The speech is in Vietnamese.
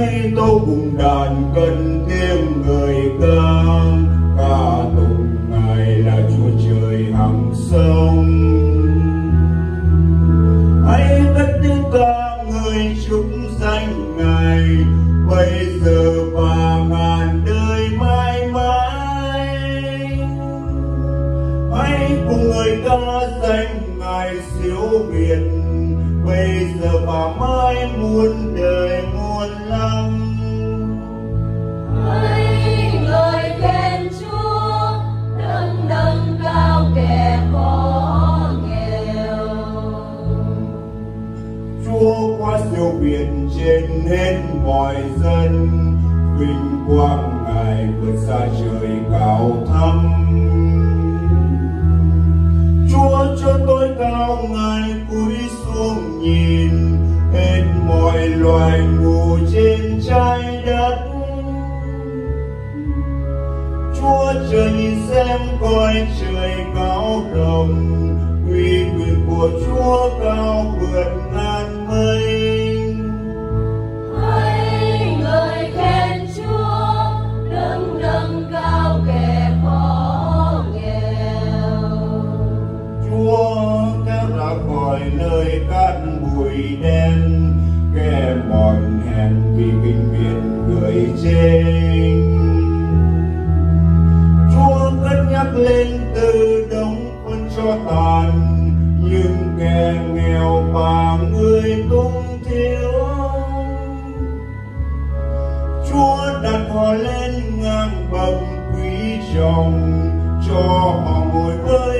hãy tấu cùng đàn cân tiếng người ca ca tụng ngài là chúa trời hằng sông. Hãy cất tiếng ca người chúng danh ngài. Bây giờ và ngàn đời mãi mãi. Hãy cùng người ca danh ngài siêu việt bây giờ và mãi muôn đời muôn quá siêu việt trên hết mọi dân vinh quang ngài vượt xa trời cao thăm. Chúa cho tôi cao ngài cúi xuống nhìn hết mọi loài trên trái đất. Chúa chờ nhìn xem coi trời cao rộng. Uy quyền của Chúa cao vượt ngàn mây. Chúa kéo ra khỏi nơi cát bụi đen kẻ mòn hèn vì kinh viện người trên Chúa cất nhắc lên từ đống quân cho tàn nhưng kẻ nghèo và người tung thiếu. Chúa đặt họ lên ngang bậc quý trọng, cho họ ngồi với